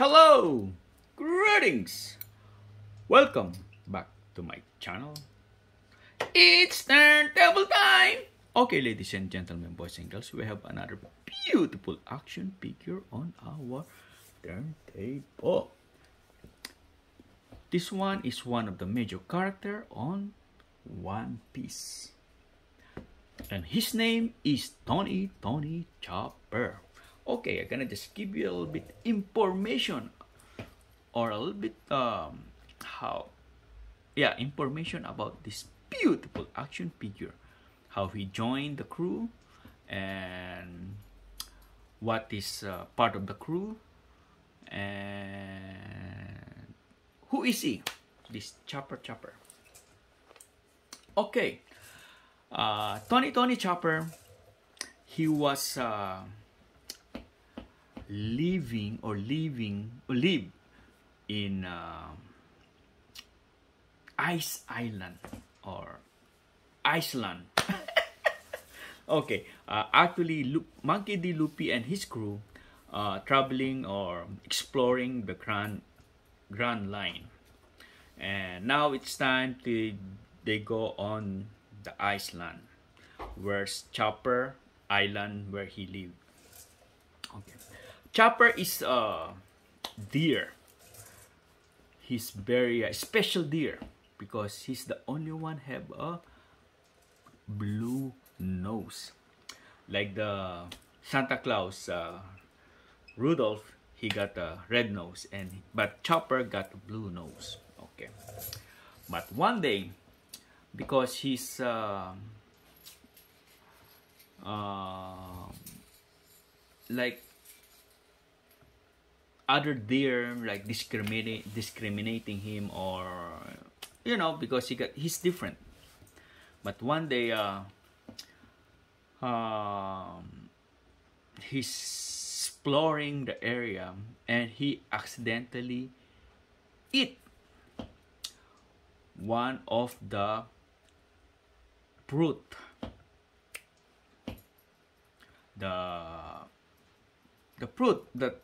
Hello! Greetings! Welcome back to my channel. It's turntable time! Okay, ladies and gentlemen, boys and girls, we have another beautiful action figure on our turntable. This one is one of the major character on One Piece. And his name is Tony Tony Chopper. Okay, I'm gonna just give you a little bit information or a little bit um how yeah information about this beautiful action figure. How he joined the crew and what is uh, part of the crew and who is he? This chopper chopper. Okay uh, tony tony chopper he was uh, living or living or live in uh, Ice Island or Iceland. okay, uh, actually, Monkey D. Luffy and his crew uh, traveling or exploring the Grand Grand Line, and now it's time to they go on the Iceland, where's Chopper Island where he lived. Okay, Chopper is a deer. He's very uh, special deer because he's the only one have a blue nose. Like the santa claus uh, rudolph he got a red nose and but chopper got a blue nose. Okay. But one day because he's uh, uh, like other deer like discriminating discriminating him or you know because he got he's different. But one day uh um he's exploring the area and he accidentally eat one of the fruit. The the fruit that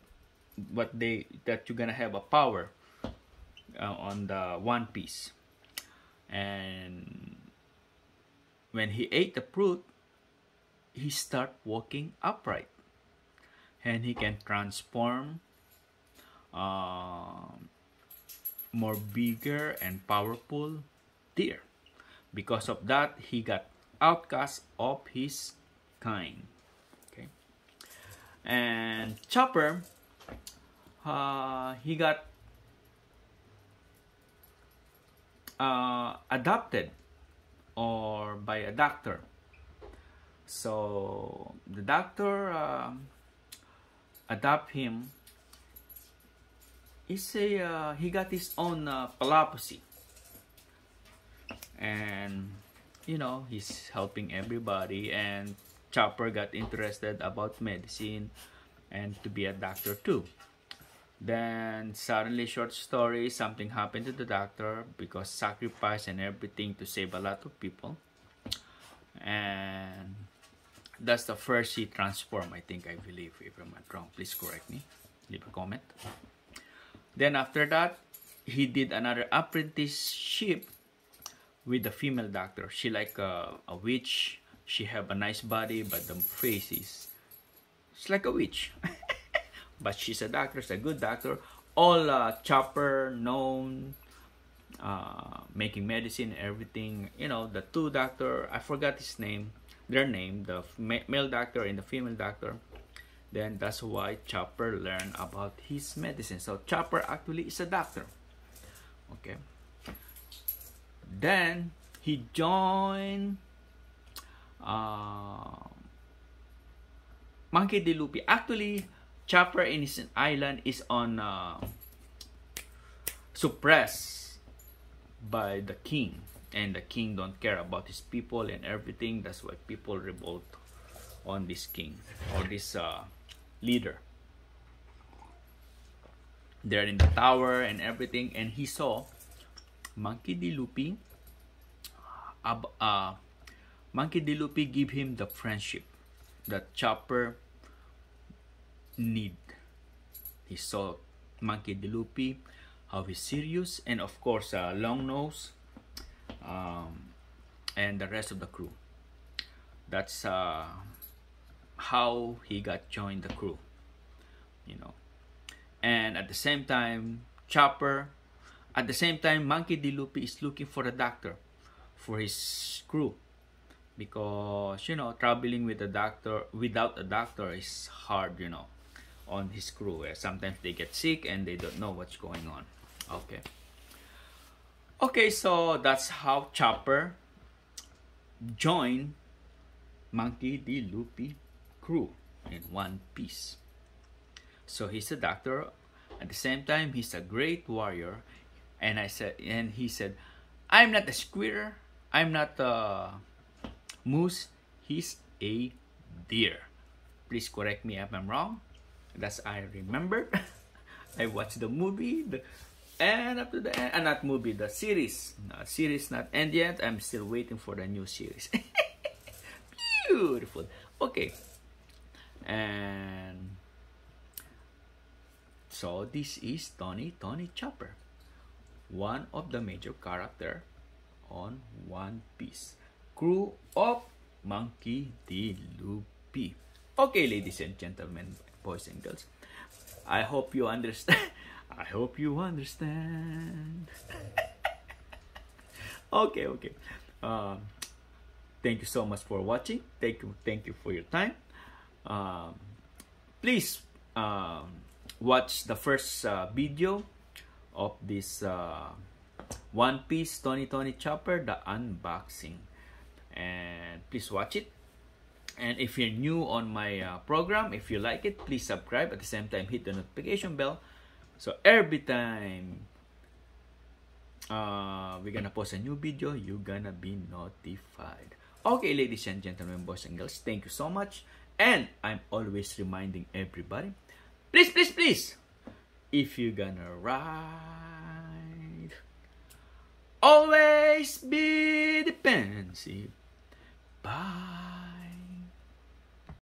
what they that you're gonna have a power uh, on the one piece. And when he ate the fruit he start walking upright. And he can transform uh, more bigger and powerful deer. Because of that he got outcast of his kind. Okay. And chopper uh, he got uh, adopted or by a doctor. So the doctor uh, adopt him. He say uh, he got his own uh, and you know he's helping everybody. And Chopper got interested about medicine and to be a doctor too. Then suddenly, short story, something happened to the doctor because sacrifice and everything to save a lot of people. And that's the first he transformed, I think, I believe. If I'm not wrong, please correct me. Leave a comment. Then after that, he did another apprenticeship with the female doctor. She like a, a witch. She have a nice body, but the face is it's like a witch. but she's a doctor, she's a good doctor. All uh, chopper known, uh, making medicine, everything. You know, the two doctor, I forgot his name, their name, the male doctor and the female doctor. Then that's why Chopper learned about his medicine. So Chopper actually is a doctor. Okay. Then he joined uh, Monkey D. Luffy. Actually, Chopper in his island is on uh, suppressed by the king and the king don't care about his people and everything that's why people revolt on this king or this uh, leader they're in the tower and everything and he saw monkey D. Luffy uh, uh, monkey D. Luffy give him the friendship that chopper need. He saw Monkey D. Luffy, how he's serious, and of course, uh, Long Nose, um, and the rest of the crew. That's uh, how he got joined the crew, you know. And at the same time, Chopper, at the same time, Monkey D. Luffy is looking for a doctor for his crew because you know traveling with a doctor without a doctor is hard you know on his crew sometimes they get sick and they don't know what's going on. Okay. Okay so that's how chopper joined monkey d. Luffy crew in one piece. So he's a doctor. At the same time he's a great warrior. And i said and he said i'm not a squirter i'm not a moose, he's a deer. Please correct me if I'm wrong. That's I remember. I watched the movie, the, and up to the end, uh, not movie, the series. No, series not end yet. I'm still waiting for the new series. Beautiful. Okay. And so this is Tony Tony Chopper, one of the major character on One Piece crew of Monkey D. Luffy. Okay, ladies and gentlemen, boys and girls, I hope you understand. I hope you understand. okay, okay. Um, thank you so much for watching. Thank you, thank you for your time. Um, please um, watch the first uh, video of this uh, One Piece Tony Tony Chopper, the unboxing and please watch it and if you're new on my uh, program if you like it please subscribe. At the same time hit the notification bell. So every time uh, we're gonna post a new video you're gonna be notified. Okay ladies and gentlemen boys and girls thank you so much. And i'm always reminding everybody please please please if you're gonna ride always be defensive. Bye.